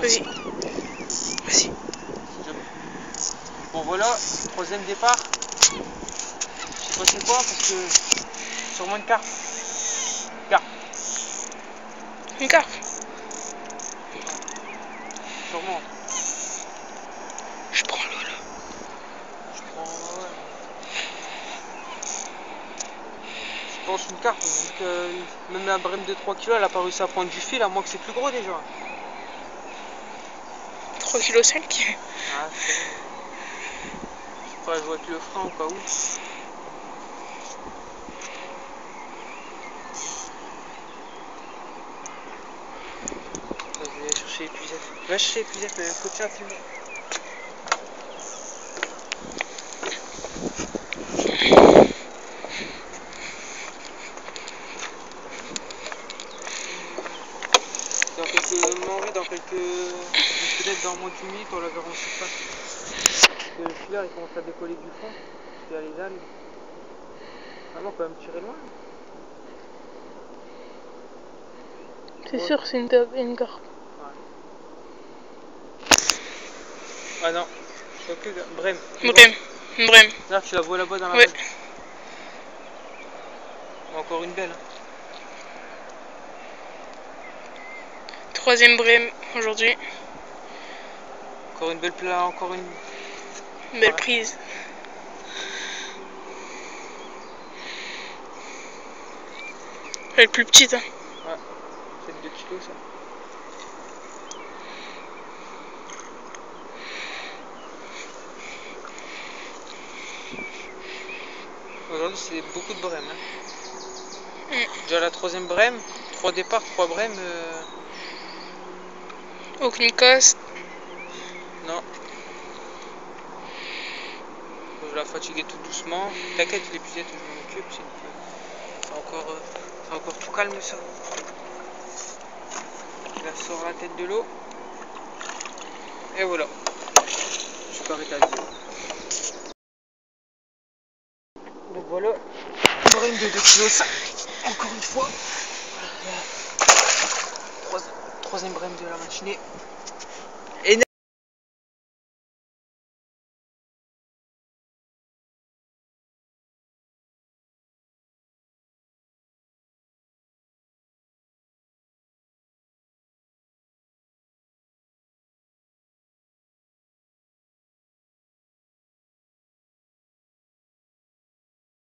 Vas-y. Vas-y. Bon voilà, troisième départ. Je sais pas c'est quoi parce que sûrement une carte. Carte, Une carte. sûrement. Je prends l'eau là. Je prends ouais. Je pense une carte, vu que même la brème de 3 kg elle a pas réussi à prendre du fil, à moins que c'est plus gros déjà. 3 kg 5 Ah, c'est. Je jouer avec le frein au cas où. Je vais aller chercher l'épuisette. Va chercher l'épuisette, mais faut tiens, quelques mois, dans quelques. Peut-être dans moins d'une minute, on la verra en surface. Le filaire il commence à décoller du fond. Il y a les algues. Ah non, on peut même tirer loin. C'est sûr, c'est une, une carte. Ah non. Ok, Brem. Une brème. Là, tu la vois là-bas dans la Ouais. Encore une belle. hein. Troisième brème aujourd'hui. Encore une belle plat, encore une. Une belle Ouais. prise. Elle est plus petite. Hein. C'est de 2 kilos ça. Aujourd'hui c'est beaucoup de brèmes. Hein. Mm. Déjà la troisième brème, trois départs, trois brèmes. euh, Aucune casse. Non. Je vais la fatiguer tout doucement. T'inquiète, l'épuisette, je m'en occupe. C'est c'est encore, euh, c'est encore tout calme ça. Je la sors la tête de l'eau. Et voilà. Je peux arrêter la vidéo. Donc voilà. Brème de 2 kg. Encore une fois. Troisième brème de la matinée.